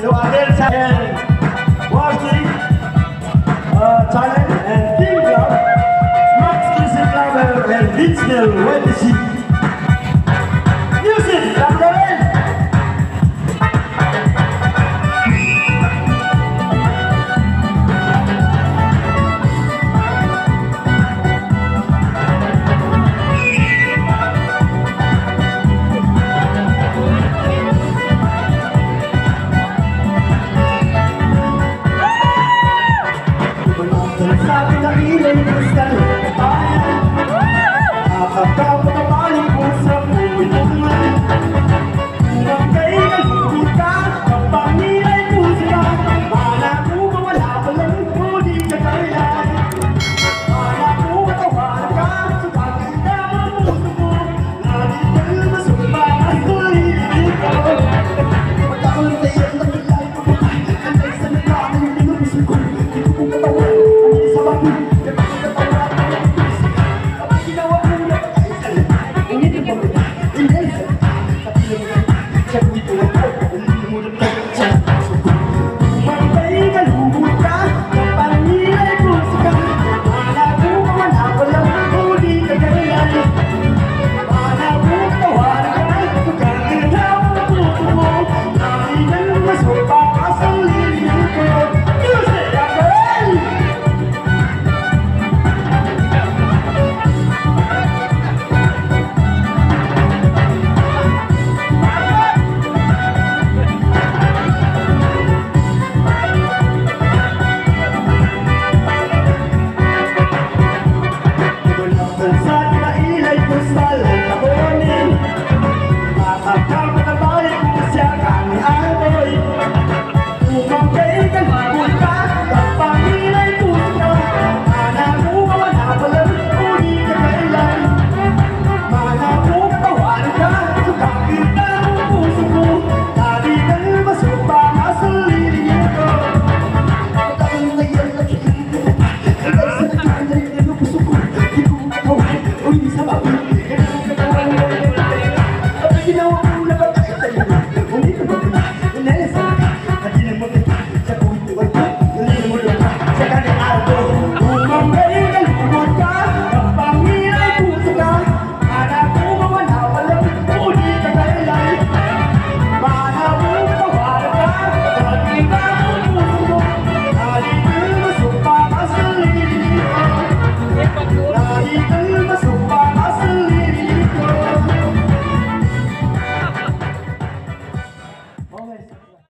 So Adel and uh, and Max Christian and is he? people. the. 너